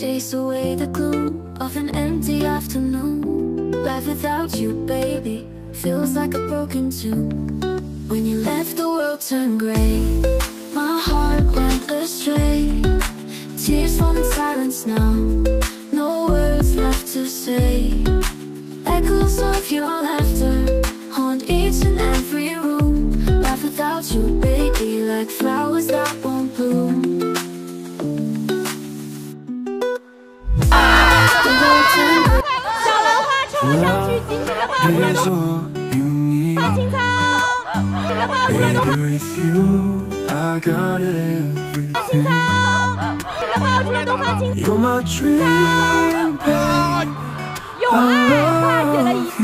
chase away the gloom of an empty afternoon. Life without you, baby, feels like a broken tune. When you left, the world turned gray. My heart went astray. Tears fall in silence now. No words left to say. Echoes of your laughter haunt each and every room. Life without you, baby, like flowers that won't bloom. 东方青苍，这个爆出了东方青苍。东方青苍，这个爆出了东方青苍。用爱化解了一切。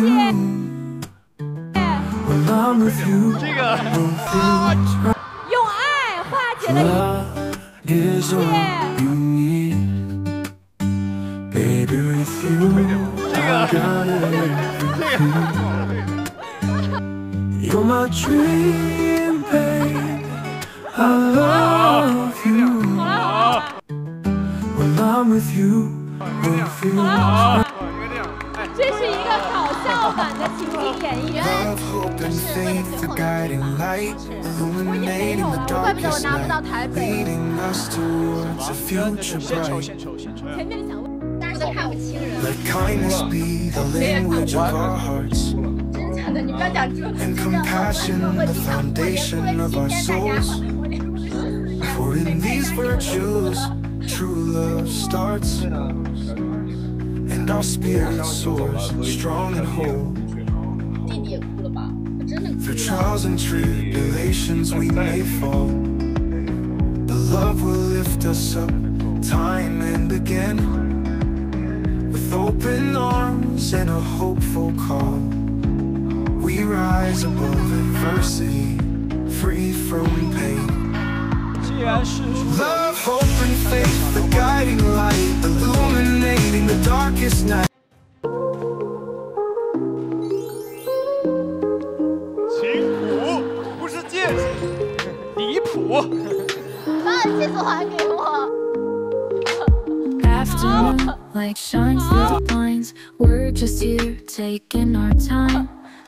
用爱化解了一切。dream, babe. I love you. 好了好了 When I'm with you, will feel 这是一个搞笑版的情景演绎。 love, hope, and faith, the guiding light, illuminating the 怪不得我 darkest 拿不到 night, 台北。 leading us towards a future bright. 前面想问， Let kindness be the language of our hearts, 真 的，你不要讲这 and compassion the foundation of our souls. For in these virtues, true love starts, and our spirit soars strong and whole. 弟弟也哭了吧？我真的哭 Through 了。 trials and tribulations we may fall The love will lift us up time and again With open arms and a hopeful call We above adversity, free from pain. Love, hope, and faith, the guiding light, illuminating the darkest night. Like shines through the we're just here taking our time.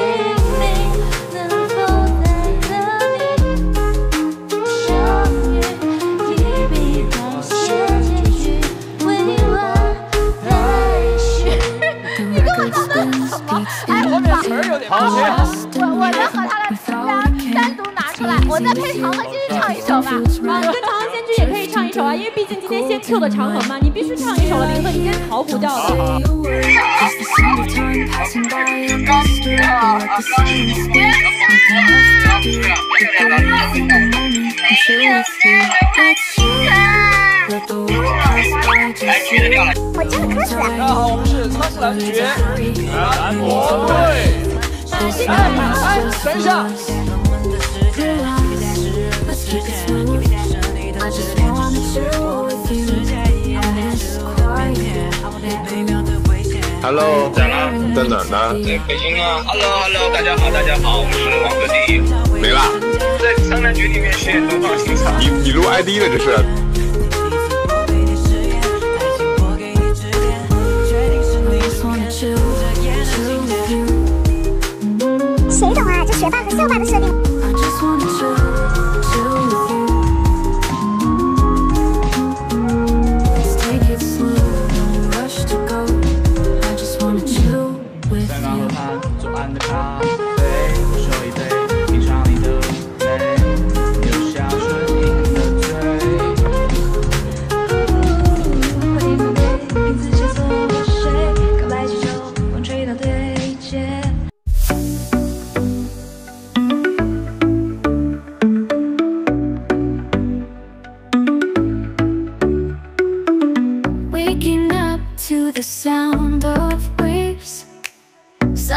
份 i 的场合吗？你必你唱一首了，林爱你今天一不掉的。我个的时间你在指尖 you're my 一下 Thank you. Hello，在哪？在哪呢？在？北京啊，Hello Hello，大家好，大家好，我是王可弟，没了，在苍兰诀里面饰演东方青草。你你录 ID 了这是.谁懂啊？这学霸和校霸的设定。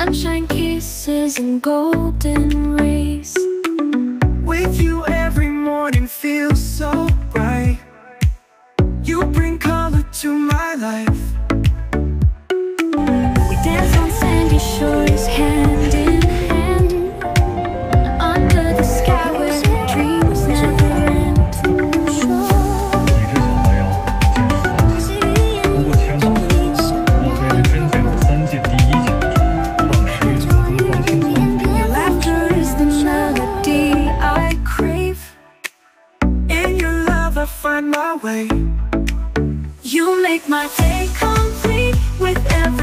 Sunshine kisses and golden rays. With you every morning feels so bright. You bring color to my life. my way. You make my day complete with every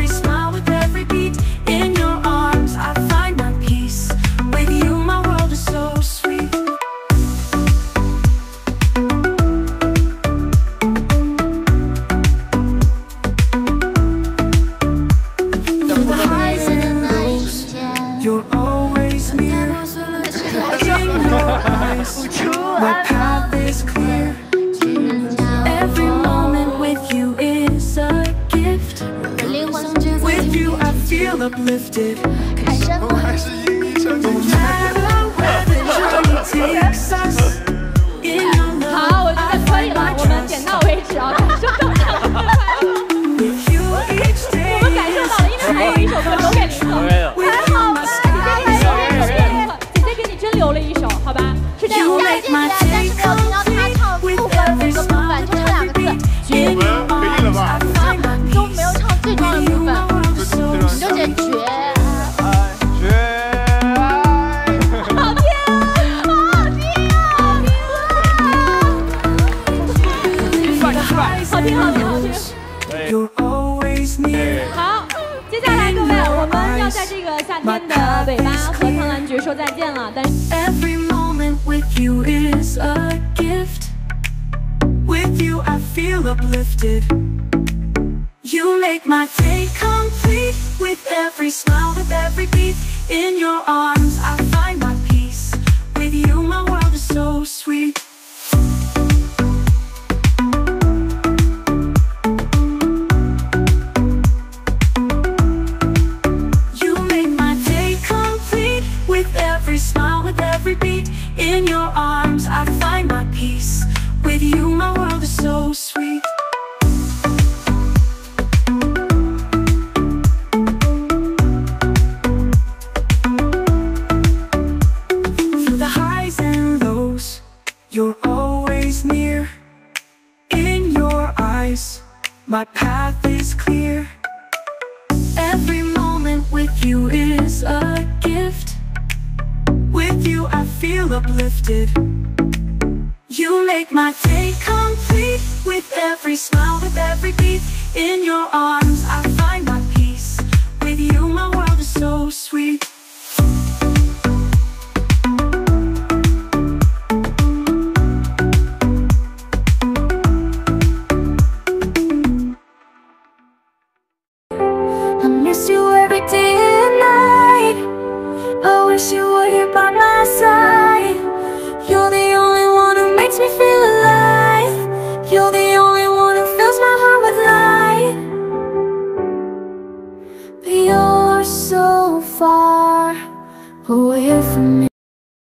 uplifted. Cause oh, you know how she takes us. 觉说再见了，但是。Every moment with you is a gift. With you I feel uplifted. You make my day complete with every smile, with every beat. In your arms I find my peace. With you my world. sweet. Through the highs and lows You're always near. In your eyes My path is clear. Every moment with you is a gift. With you I feel uplifted. You make my day complete. With every smile, with every beat in your arms I find my